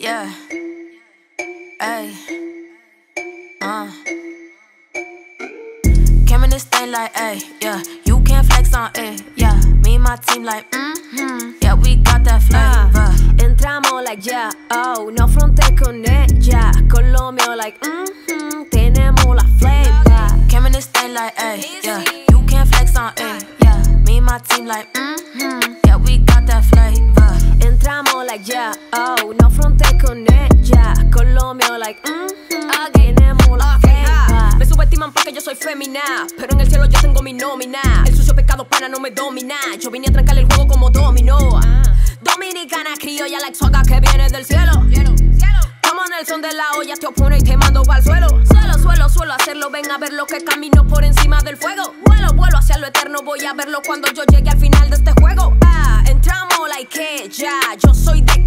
Yeah. Hey. Uh. Came in this thing like, hey, yeah. You can't flex on it, yeah. Me and my team like, mm-hmm. Yeah, we got that flavor. Entramos like ya, oh, no fronte con ella. Con lo mío like, mm-hmm, tenemos la flavor. Came in this thing like, hey, yeah. You can't flex on it, yeah. Me and my team like, mm-hmm. Oh, no fronte con ella. Con lo mío like, mm-hmm, tenemos la flavor. Me subestiman porque yo soy femina, pero en el cielo yo tengo mi nómina. El sucio pecado pana no me domina. Yo vine a trancar el juego como dominó. Dominicana criolla like soga que viene del cielo. Como Nelson de la olla te opone y te mando al suelo. Suelo, suelo, suelo hacerlo. Ven a ver lo que camino por encima del fuego. Vuelo, vuelo hacia lo eterno. Voy a verlo cuando yo llegue al final de este juego. Ah, entramos like que ya. Yo soy de.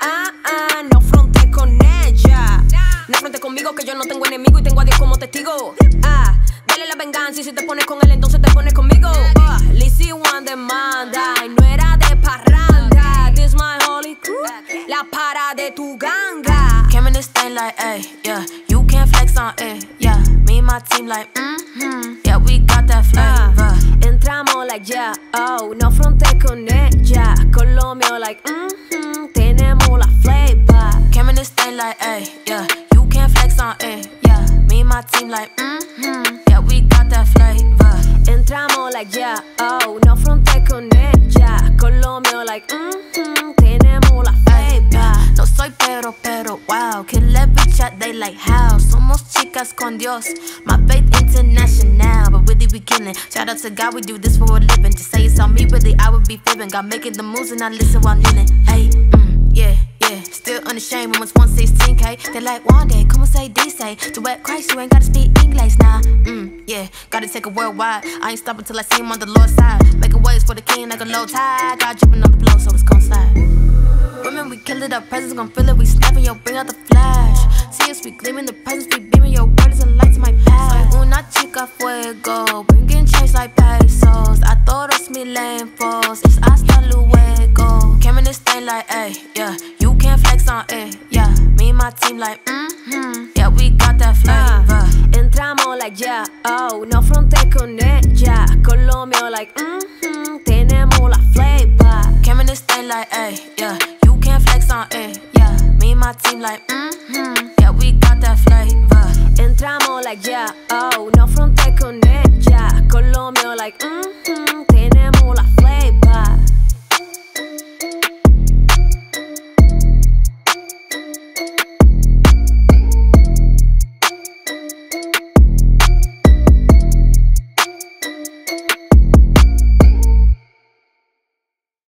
Ah, ah. No fronte con ella. No fronte conmigo que yo no tengo enemigo y tengo a Dios como testigo. Ah, dale la venganza y si te pones con él, entonces te pones conmigo. Ah, Lizzie One demanda y no era de parranda. This my holy crew, la para de tu ganga. Came in this thing like, hey, yeah. You can't flex on it, yeah. Me and my team like, mm-hmm. Yeah, we got that flavor. Entramos like ya, oh, no fronte con ella. Con lo mío like, mm-hmm, tenemos la flavor. Came in this thing like, hey, yeah. You can't flex on it, yeah. Me and my team like, mm-hmm. Yeah, we got that flavor. Entramos like ya, oh, no fronte con ella. Con like, mm-hmm, tenemos la flavor. No soy pero, pero, wow. Kill every chat, they like how. Somos chicas con Dios. My faith international, but really we killing. Shout out to God, we do this for a living. To say it's on me, really I would be fibbing. God making the moves and I listen while kneeling. Hey, mm, yeah, yeah. Still unashamed, almost 116k. They like one day, come on say dice. To wet Christ, you ain't gotta speak English now. Nah. Mm, yeah, gotta take it worldwide. I ain't stopping till I see him on the Lord's side. Making waves for the king like a low tide. God dripping on the blow, so it's gon' slide. Women, we kill it, our presence gon' feel it. We snapping, yo, bring out the flash. See us, we gleaming, the presence, we beaming. Your word is a light to my path. Soy una chica fuego, bringing change like pesos. A todos mis lenfos, it's hasta luego. Came in this thing like, hey, yeah. Like, mm-hmm. Yeah, we got that flavor. Entramos like ya, oh, no fronte con ella. Con lo mío like, mm-hmm, tenemos la flavor. Came in this thing like, hey, yeah. You can't flex on it, yeah. Me and my team like, mm-hmm. Yeah, we got that flavor. Entramos like ya, oh, no fronte con ella. Con lo mío like, mm-hmm,